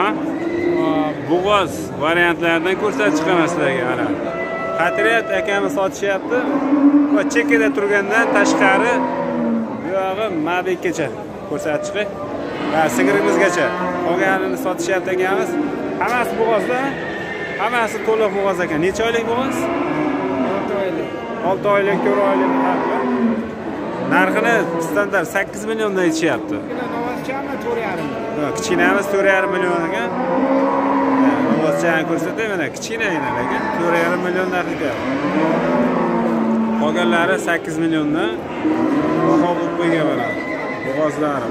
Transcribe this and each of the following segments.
ha? Bo'g'oz variantlaridan ko'rsatib chiqaman sizlarga ana. Qatryat akamiz sotishyapti. Va chekkada turgandan tashqari buyog'i mabekgacha ko'rsatib chiqay va sigirimizgacha qolganini sotishyapti akamiz. Hammasi bo'g'ozda hammasi to'liq bo'g'oz ekan. Necha oylik bo'g'oz? Olti oylik. Olti oylik to'rt oylik. Narxini standart sakkiz milliondan aytishyapti to'rt yarim. Kichkinamiz to'rt yarim million ekan. Novvoschani ko'rsatay mana kichkinagina lekin to'rt yarim million narx etyapti qolganlari sakkiz milliondan baho bo'lib qo'ygan mana bo'g'ozlari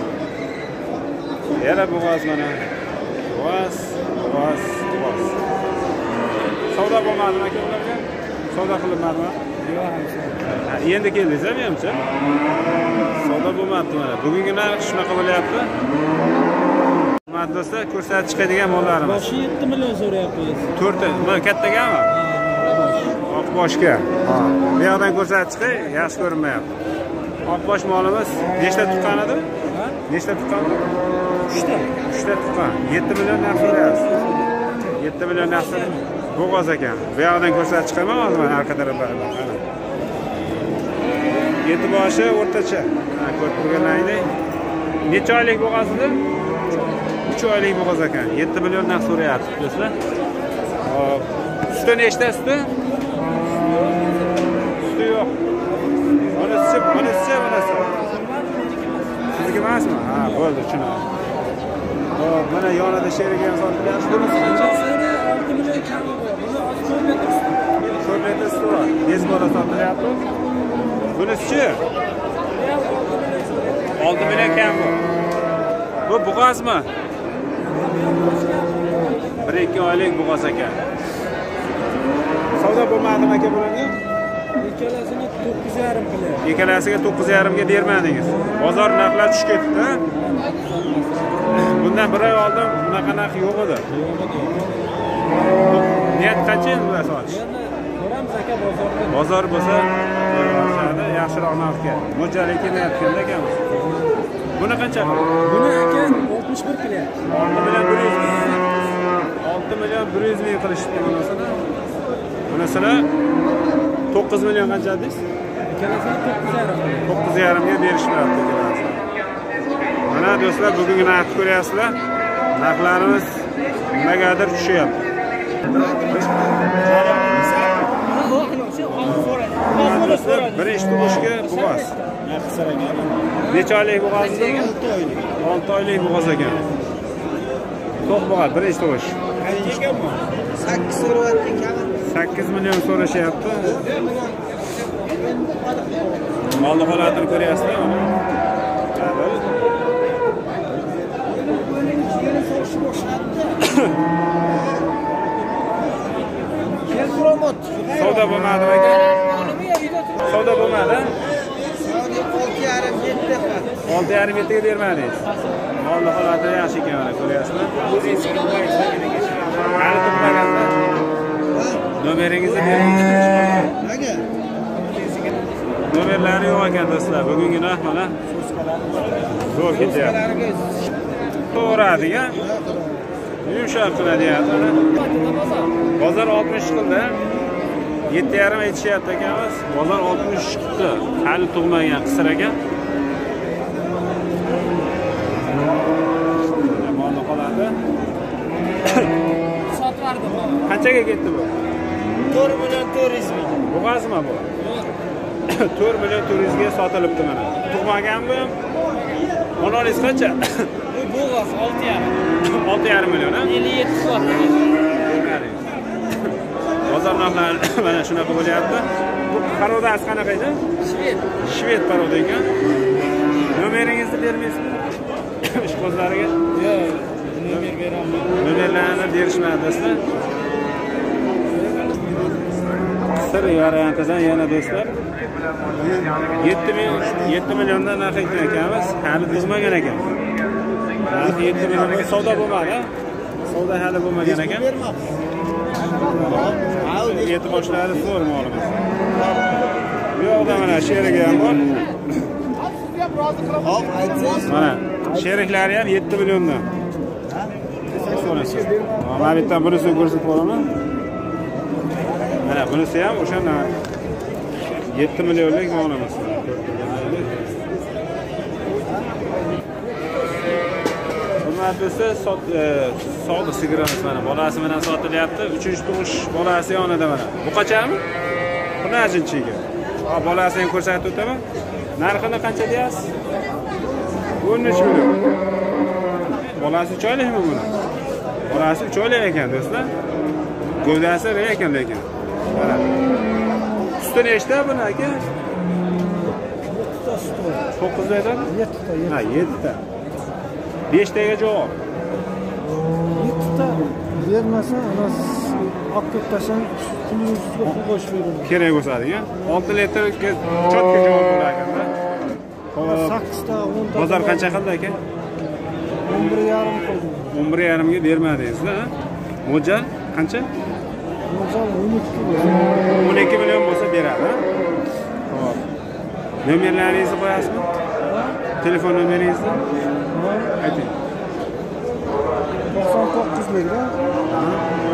yana bo'g'oz mana. Bo'g'oz bo'g'oz bo'g'oz. Savdo bo'lmadimi aka? Ularga savdo. Qilinmadimi Ha, endi keldingiz menimcha savdo bo'lmabdi mana. Bugungi narx shunaqa bo'lyapti. Hurmatli do'stlar ko'rsatib chiqadigan mollarimiz boshi yetti million so'rayapmiz to'rtta. Mana kattagami? Oqboshga bu yoqdan ko'rsatib chiqay yaxshi ko'rinmayapti. Oqbosh molimiz nechta tuqqan edi nechta tuqqan? Uchta. Uchta tuqqan. Yetti million narx so'rayapsiz yetti million narx. Bo'g'oz ekan. Bu yoqdan ko'rsatib chiqaman hozir mana orqa tarafdan yetti boshi o'rtacha ko'rib turganlaringdek necha oylik bo'g'oz edi uch oylik bo'g'oz ekan. Yetti million narx so'rayapti do'stlar. Hop suti nechta suti suti yo'q. Bunisi bunisi bunisi sizniki emasmi? Ha bo'ldi tushunaman hop mana yonida sherigi ham sotilyapti bunisi qancha to'rt metr suti bor mezbonda sotilyapti. Bunisichi olti million kam bu bu bo'g'ozmi? Bir ikki oylik bo'g'oz ekan. Savdo bo'lmadimi aka bularga? Ikkalasini to'qqiz yarim qilyapti ikkalasiga to'qqiz yarimga bermadingiz bozor narxlar tushib ketdi bundan bir oy oldin bunaqa narx yo'q edi. Niyat qancha endi bular sotish ko'ramiz aka bozorda. Bozor bo'lsa yaxshiroq narxga. Mo'ljali kelmayotganda ekanmiz buni qancha? Buni aka oltmish bir qilyapti. Olti million bir yuz ming. Olti million bir yuz ming qilishdi bunisini bunisini to'qqiz million qancha dedingiz ikkalasini to'qqiz yarim. To'qqiz yarimga berishmayapti mana do'stlar bugungi narxni ko'ryapsizlar. Narxlarimiz nimagadir tushyapti do'stlar birinchi tug'ishga bo'g'oz necha oylik bo'g'oz olti oylik bo'g'oz ekan. To'q bo'g'oz birinchi tug'ish sakkiz so'rayapti sakkiz million so'rashyapti. Molni holatini ko'ryapsizlar mana savdo bo'lmadimi aka savdo bo'lmadi? Olti yarim yetti olti yarim yettiga bermadingiz molni holati yaxshi ekan mana ko'ryapsizmi? Hali tug'maganda nomeringizni bering. Nomerlari yo'q ekan do'stlar bugungi narx mana. Zo'r ketyapti. To'g'radiga yumshoq qiladi bozor oltmish qildi. Yetti yarim aytishyapti ekanmiz bozor oltmish chiqibdi hali tug'magan qisir ekan molni qoladi. Yubordim qanchaga ketdi bu? To'rt million to'rt yuz ming bo'g'ozmi bu? To'rt million to'rt yuzga sotilibdi mana. Tug'magan bu ham monolis qancha? Bu bo'g'oz olti yarim. Olti yarim million a ellik yetti bozor narxlari mana shunaqa bo'lyapti. Bu parodasi qanaqa edi shved. Shved paroda ekan. Nomeringizni bermaysizmi? Ishqibozlariga yo'q nomer berolmayman. Nomerlarini berishmadi sir variantidan yana do'stlar. Yetti million yetti milliondan narx aytgan ekanmiz. Hali tuzmagan ekan. Narxi yetti millionga savdo bo'lmadi savdo hali bo'lmagan ekan yetti boshlari zo'r molimiz bu yoqda mana sherigi ham bor hop mana sheriklari ham yetti milliondan mana bu yerdan bunisini ko'rsatib qo'yaman mana bunisi ham o'sha yetti millionlik molimiz sot- e, sodiq sigirimiz mana bolasi bilan sotilyapti. Uchinchi tug'ish bolasi yonida mana. Bu qachami? Bu najinchiga hop bolasini ham ko'rsatib o'taman. Narxini qancha deyapsiz? O'n uch million. Bolasi uch oylikmi buni? Bolasi uch oylik ekan do'stlar. Gavdasi ri ekan lekin. Mana. Suti nechta buni aka. Yettita suti bor to'qqiz aytadi yettita. Ha yettita beshtaga javob. Yettita bermasa ana olib kelib tashlab pulni ustiga pul qo'shib beraman kerak bo'lsadigan olti litrga chotka javob bo'lar ekanda sakkizta o'nta bozor qancha qildi aka? O'n bir yarim qildim. O'n bir yarimga bermadingizda mo'ljal qancha? Mo'ljal o'n ikki bo'lsa o'n ikki million bo'lsa beradi ho'p. Nomerlaringizni qo'yasizmi? Telefon nomeringizni ayting to'qson to'qqizlikda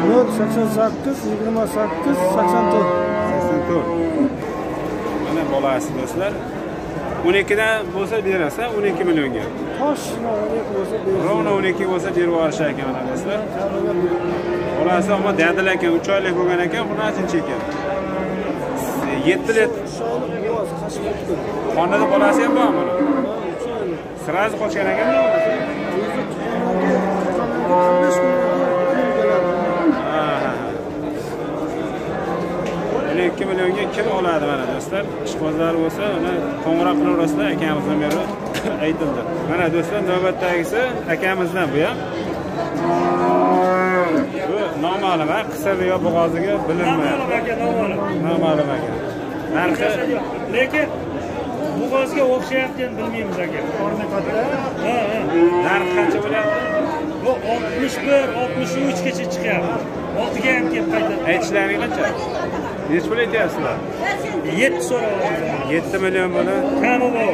nol sakson sakkiz yigirma sakkiz sakson to'rt sakson to'rt mana bolasi do'stlar o'n ikkidan bo'lsa berasa o'n ikki millionga toshma o'n ikki bo'lsa ровно o'n ikki bo'lsa berib yuborishar ekan mana do'stlar bolasi ammo dadil ekan uch oylik bo'lgan ekan bu nechinchi ekan yetti litr qornida bolasi ham bormi сразу qochgan ekanda o'n ikki millionga kim oladi mana do'stlar ishqibozlari bo'lsa uni qo'ng'iroq qilaverasizlar akamiz nomeri aytildi mana do'stlar navbatdagisi akamizdan bu ham bu noma'lum a qisir yo bo'g'oziga bilinmayapti Noma'lum aka, noma'lum. ekan narxi Lekin bo'g'ozga o'xshayaptini bilmaymiz aka. Ha, ha. narxi qancha bo'lyapti Bu 61, 63 gacha chiqyapti. Oltiga ham kelib qaytadi. aytishlaring qancha nechi pul aytyapsizlar 7 so'rayapmiz. yetti million buni Kami bor.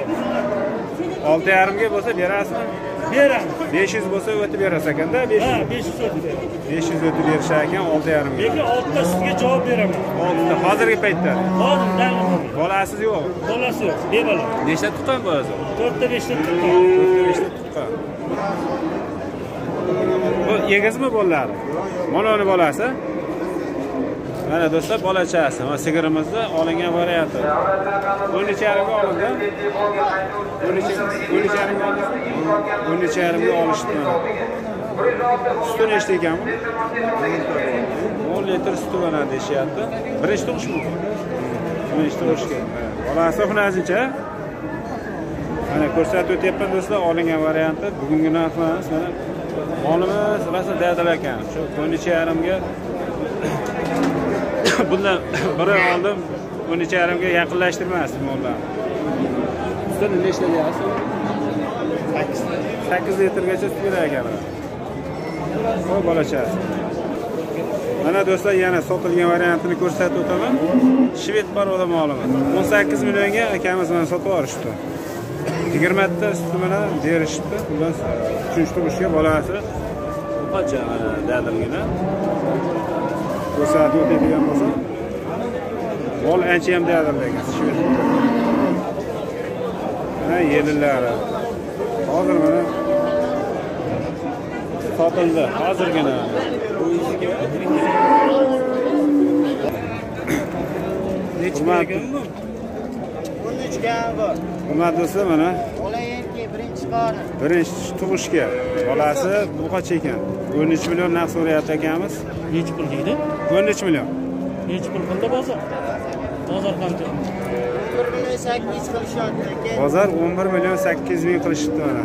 olti yarimga bo'lsa berasizmi Beramiz. besh yuz bo'lsa o'tib berasiz ekanda besh Ha, yuz 500 so'm beramiz. besh yuz o'tib berishar ekan olti yarimga Lekin oltita sutga javob beraman. oltita hozirgi paytda Hozir bolasiz yo'q Bolasi yo'q, bebola. nechta tuqqan bolasi 4ta 5ta tutdi. to'rtta beshta tuqqan bu egizmi bolalari moloni bolasi mana do'stlar bolachasi mana sigirimizni olingan varianti o'n necha yarimga olindi. O'n necha o'n necha yarimga olindi. O'n necha yarimga olishdi. Suti nechta ekan bu o'n litr suti bo'ladi deyishyapti. Birinchi tug'ish bu. Birinchi tug'ishga bolasi xunazincha mana ko'rsatib o'tyapman do'stlar olingan varianti bugungi narximiz mana molimiz rosa dadil ekan. Shu o'n necha yarimga bundan biri oldim o'n necha yarimga yaqinlashtirmasdim mollarni ustida nechta deyapsiz sakkiz. Litrgacha sut ekan voy bolachasi mana do'stlar yana sotilgan variantini ko'rsatib o'taman. Shved poroda molimiz o'n sakkiz millionga akamiz mana sotib yuborishdi yigirmata suti bilan berishibdi. Xullas uchinchi turmushga bolasi qancha mana dadilgina? Ko'rsatib o'tadigan bo'lsa mol ancha ham dadil ekan shved mana yelilari hozir mana sotildi hozirgina. Hurmat. o'n uch kami bor? Hurmatli do'stlar mana. Olayinki birinchi qori. Birinchi tug'ishga. Bolasi bu qancha ekan o'n uch million narx so'rayapti akamiz Nechi pul deydi? o'n uch million. Nechi pul qildi bozor? Bozor qancha? bozor o'n bir million sakkiz yuz ming qilishibdi mana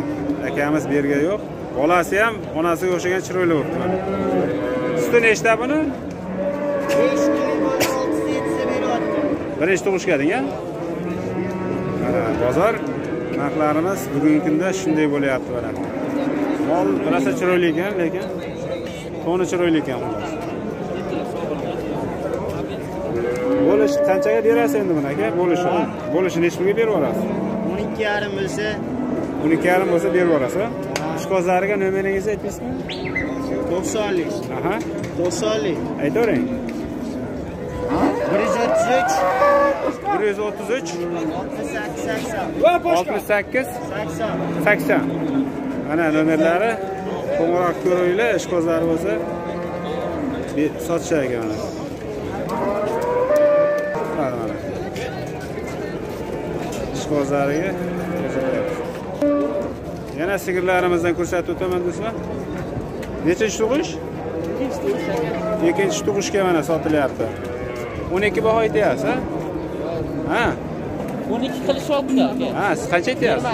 akamiz berga yo'q. Bolasi ham onasiga o'xshagan chiroyli bo'libdi mana suti nechta buni? Birinchi tug'ishga a mana bozor narxlarimiz bugungi kunda shunday bo'lyapti mana. Mol rosa chiroyli ekan lekin to'ni chiroyli ekan. xullas. Bo'lish qanchaga berasiz endi buni aka? Bo'lishi bo'lishi nechi pulga berib yuborasiz? O'n ikki yarim bo'lsa o'n ikki yarim bo'lsa berib yuborasiz ishqibozlariga nomeringizni aytmaysizmi? To'qsonlik. Aha. To'qsonlik. Aytavering bir yuz o'ttiz uch. Bir yuz o'ttiz uch. Oltmish sakkiz sakson. Oltmish sakkiz. Sakson. Sakson. Mana nomerlari. Qo'ng'iroq ko'ringlar ishqibozlari bo'lsa sotishar ekan mana mana ishqibozlariga ko'rsatyapti yana sigirlarimizdan ko'rsatib o'taman do'stlar nechinchi tug'ish ikkinchi tug'ishga mana sotilyapti o'n ikki baho aytyapsiz a? ha o'n ikki qilishyapti aka ha siz qancha aytyapsiz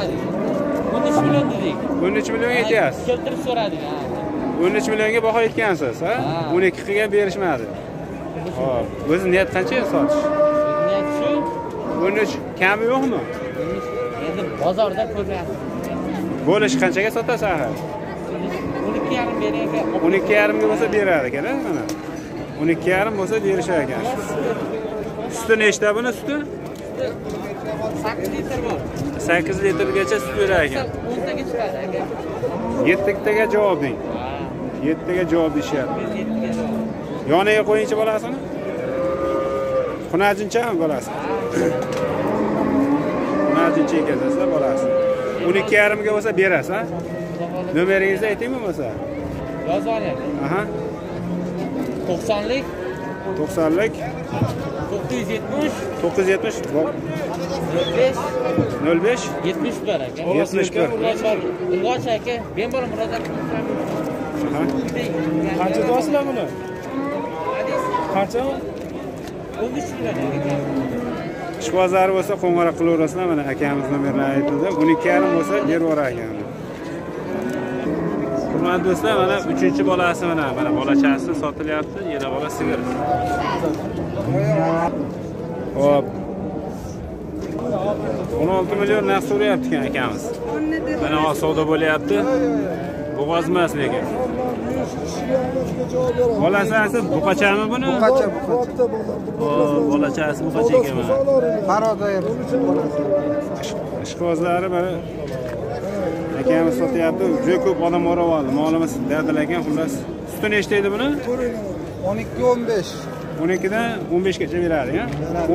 o'n uch million dedik o'n uch millionga aytyapsiz keltirib so'radik o'n uch millionga baho aytgansiz ha o'n ikki qilgan berishmadi hop o'zi niyat qancha sotish niyat shu o'n uch kami yo'qmi bozorda ko'ryapmiz bo'lish qanchaga sotasiz axir o'n ikki yarim bering aka o'n ikki yarimga bo'lsa beradi ekan mana? O'n ikki yarim bo'lsa berishar ekan suti nechta buni suti? Sakkiz litr bor. Sakkiz litrgacha sut berar ekan o'ntaga chiqadi aka yettitaga javob deng. Ha. Yettitaga javob deyishyapti yoniga qo'yingchi bolasini xunajinchami bolasi ekan do'stlar bolasi o'n ikki yarimga bo'lsa berasiz a nomeringizni aytingmi bo'lsa? Yozib oling aha. To'qsonlik. To'qsonlik. To'qqiz yuz yetmish. To'qqiz yuz yetmish nol besh. Nol besh. Yetmish bir aka. Yetmish bir. Ilg'och aka bemalol murojaat qancha deyapsizlar buni? Qancha? O'n uch million aka ishqibozlari bo'lsa qo'ng'iroq qilaverasizlar. Mana akamiz nomerlari aytildi o'n ikki yarim bo'lsa berib yuborar ekan. Hurmatli do'stlar mana uchinchi bolasi mana mana bolachasi sotilyapti. Yana bola sigir hop o'n olti million narx so'rayapti ekan akamiz. Mana hozir savdo bo'lyapti. Bo'g'oz emas lekin bolasi buqachami buni? Buqacha Hop, bolachasi buqacha ekan mana baroda ishqibozlari mana akamiz sotyapti. Juda ko'p odam o'rab oldi. Molimiz dardalagan xullas. Suti nechta edi buni. O'n ikki o'n besh. O'n ikkidan o'n beshgacha beradi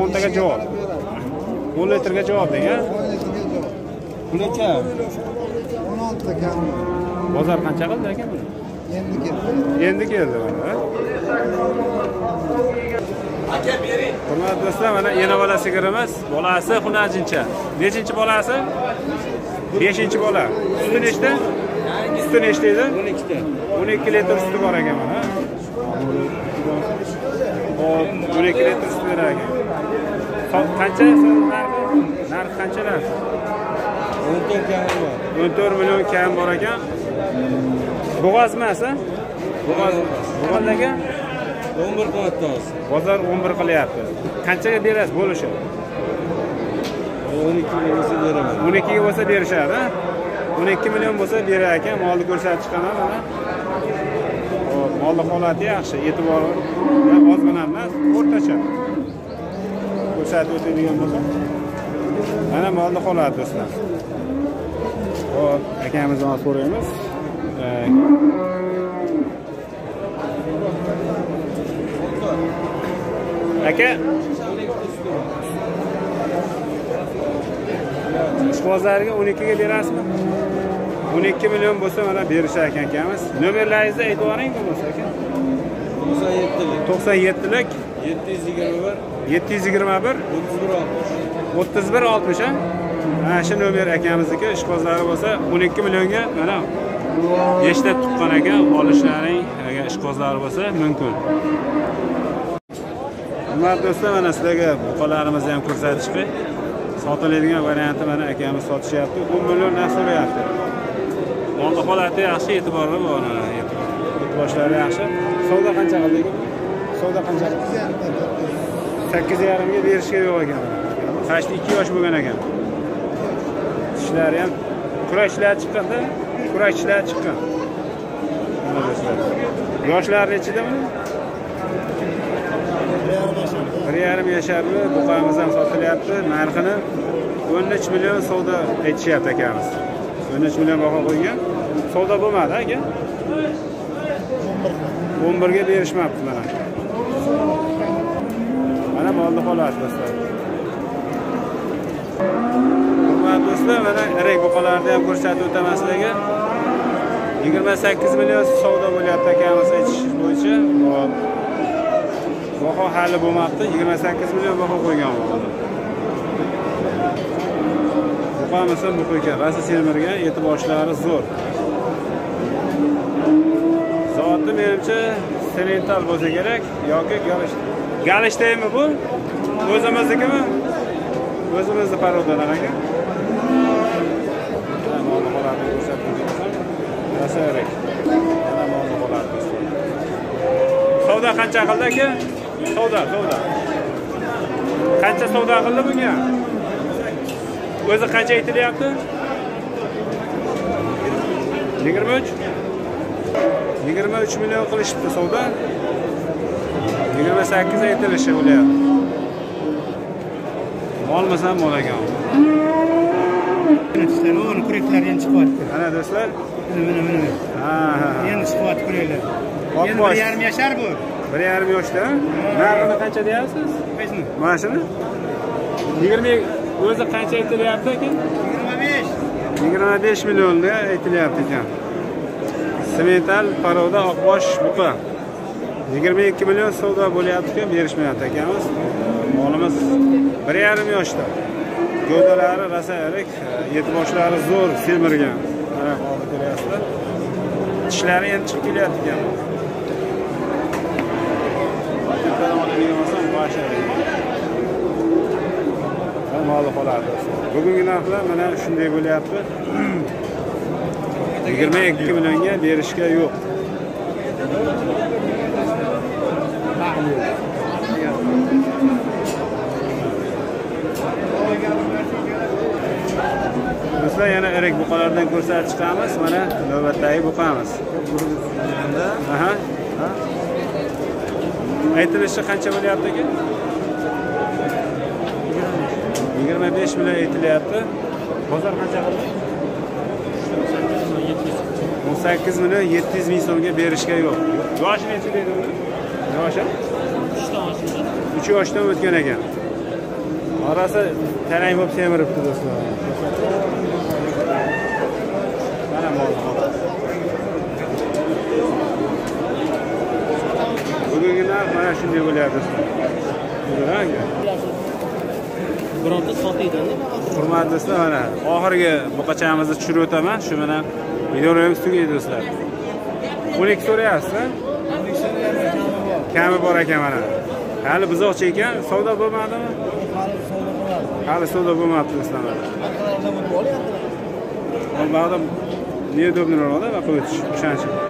o'ntaga javob. O'n litrga javob deng a necha o'n oltita bozor qancha qildi aka buni endi keldi endi keldi mana a? hurmatli do'stlar mana yana bola sigirimiz bolasi xunajincha nechinchi bolasi? Beshinchi bola. Suti nechta? Suti nechta edi? O'n ikkita. O'n ikki litr suti bor ekan mana. Hop o'n ikki litr sut berar ekan. Qancha? Narxi narxi qanchalar? O'n to'rt kami bor o'n to'rt million kam bor ekan bo'g'oz emas a? Bo'g'oz bo'g'ozdagi o'n bir qilyapti hozir bozor o'n bir qilyapti. Qanchaga berasiz bo'lishi? O'n ikki ming bo'lsa beraman. O'n ikkiga bo'lsa berishadi a? o'n ikki million bo'lsa berar ekan molni ko'rsatib chiqaman mana Hop, molni holati yaxshi e'tibori ozgina emas o'rtacha. Ko'rsatib o'tadigan bo'lsa. Mana molni holati do'stlar. Hop akamizdan so'raymiz aka ishqibozlariga o'n ikkiga berasizmi? o'n ikki million bo'lsa mana berishar ekan akamiz. Nomerlaringizni aytib yuboring bo'lmasa aka to'qson yettilik. to'qson yettilik. yetti yuz yigirma bir. yetti yuz yigirma bir. o'ttiz bir oltmish. o'ttiz bir oltmish a ha shu nomer akamizniki ishqibozlari bo'lsa o'n ikki millionga mana eshitib tuqqan ekan olishlaring agar ishqibozlari bo'lsa mumkin. Hurmatli do'stlar mana sizlarga buqalarimizni ham ko'rsatib chiqay sotiladigan varianti mana akamiz sotishyapti. O'n million narx so'rayapti molni holati yaxshi e'tiborli bor mana boshlari yaxshi. Savdo qancha qildik savdo qancha sakkiz yarimga berishga yo'q ekan. Qashni ikki yosh bo'lgan ekan. Tishlari ham kurashchilar chiqqanda kurashchilar chiqqan. Mana do'stlar. yoshlari nechida buni bir yarim yasharli buqamiz ham sotilyapti. Narxini o'n uch million savdo aytishyapti akamiz. o'n uch million baho qo'ygan. Savdo bo'lmadi aka? o'n birga berishmabdi mana. Mana molni holati do'stlar. Hurmatli do'stlar mana irak buqalarni ham ko'rsatib o'taman sizlarga. Yigirma sakkiz million savdo bo'lyapti akamiz aytish bo'yicha. Baho hali bo'lmabdi. Yigirma sakkiz million baho qo'ygan bu buqamiz buqa ekan rosa semirgan eti boshlari zo'r. Zoti menimcha semental bo'lsa kerak yoki galisht galishtaymi bu? O'zimiznikimi o'zimizni porodalar aka Mana molni holatini ko'rsatib o'taman. Molni holati do'stlar. savdo qancha qildi aka? Savdo savdo. Qancha savdo qildi bunga? O'zi qancha aytilyapti? Yigirma uch. Yigirma uch million qilishibdi savdo. Yigirma sakkiz aytilishi bo'lyapti. Molmisan mol ekan uni kuraklari endi chiqyapti. Ana do'stlar mana mana mana ha ha endi chiqyapti kuraklar Oq endi bosh. bir yarim yashar bu. Bir yarim yoshda. Narxini qancha deyapsiz? Qaysini mana shuni. Yigirma o'zi qancha aytilyapti ekan? Yigirma besh. Yigirma besh millionga aytilyapti ekan. Semental paroda oqbosh buqa. Yigirma ikki million savdo bo'lyapti ekan berishmayapti akamiz molimiz bir yarim yoshda. Gavdalari rosa yirik yeti boshlari zo'r semirgan ko'ryapsizlar. Tishlari endi chiqib kelyapti ekan. Tepadan oladigan bo'lsam boshi moli qoladi bugungi narxlar mana shunday bo'lyapti. Yigirma ikki millionga berishga yo'q. Do'stlar yana irik buqalardan ko'rsatib chiqamiz. Mana navbatdagi buqamiz. Aha. Aytilishi qancha bo'lyapti aka? Yigirma besh million aytilyapti. Bozor qancha qildi? O'n sakkiz million yetti yuz ming so'mga berishga yo'q. Yoshi necha deydi uni? Yoshi? Uch yoshdan o'tgan ekan. Orasi tarang bo'lib semiribdi do'stlar mana molni holati. bugungi do'stlar Ha, aka? bironta sotiydi hurmatli do'stlar mana oxirgi buqachamizni tushirib o'taman shu bilan videolarimiz tugaydi do'stlar o'n ikki so'rayapsiz kami bor ekan mana hali buzoqcha ekan savdo bo'lmadimi hali savdo bo'lmabdi do'stlar bu bag'da неудобно bo'ladi va qo'yib o'tish o'shaning uchun